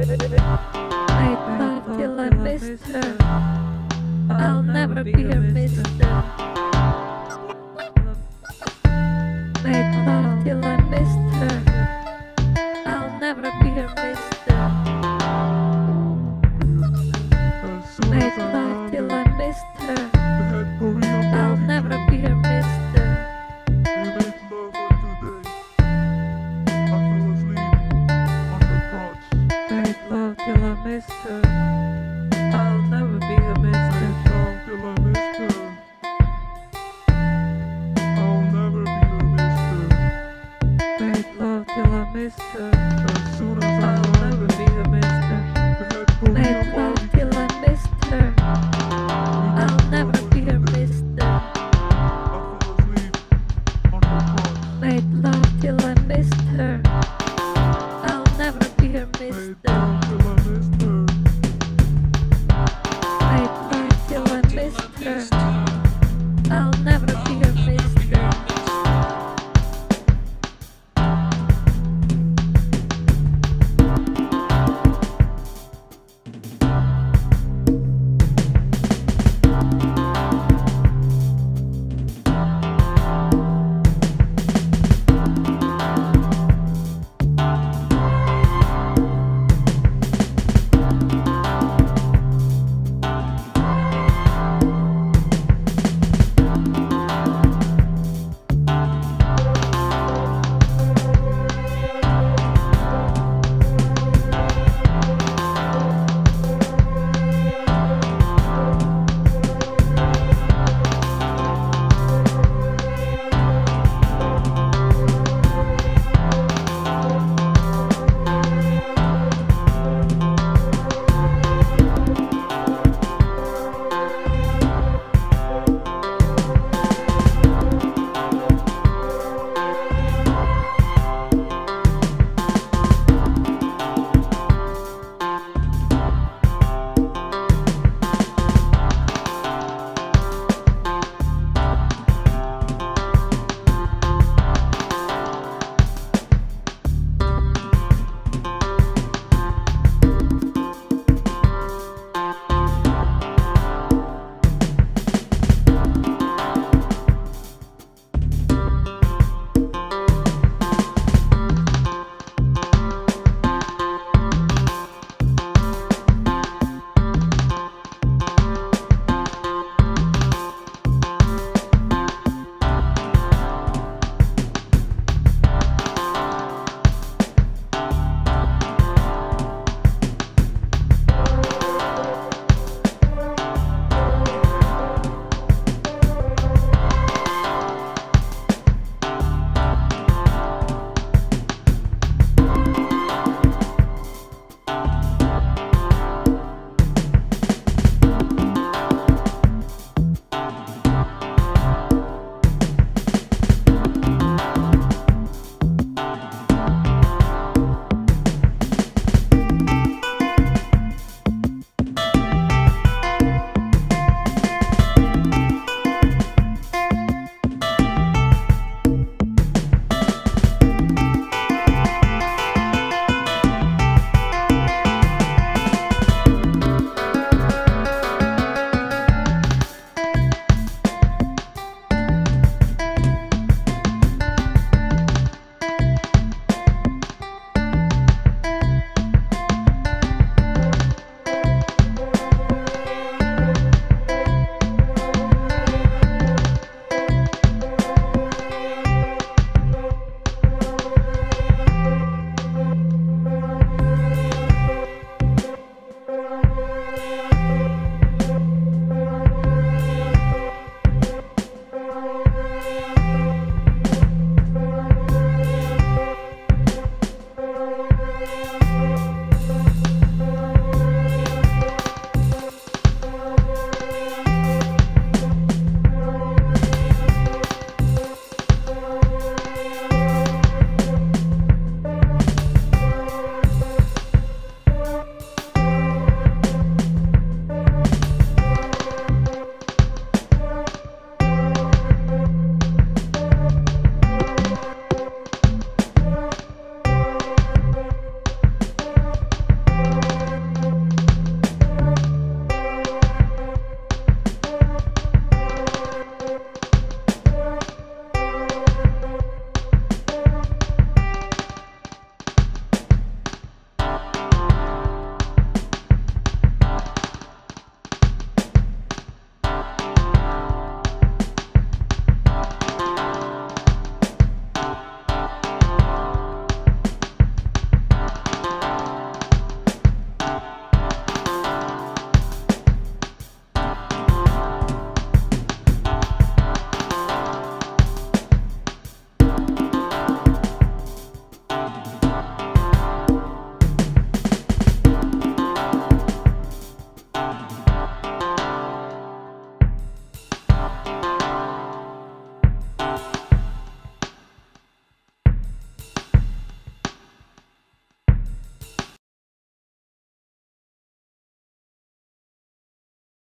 Thank you. mister. Oh, I'll never be a mister. Don't feel a mister. I'll never be a mister. Make love till a mister. As soon as I'll I oh, never be a mister. Make love till a mister. I'll never be a mister. Made love till I missed her. I'll never be her mister.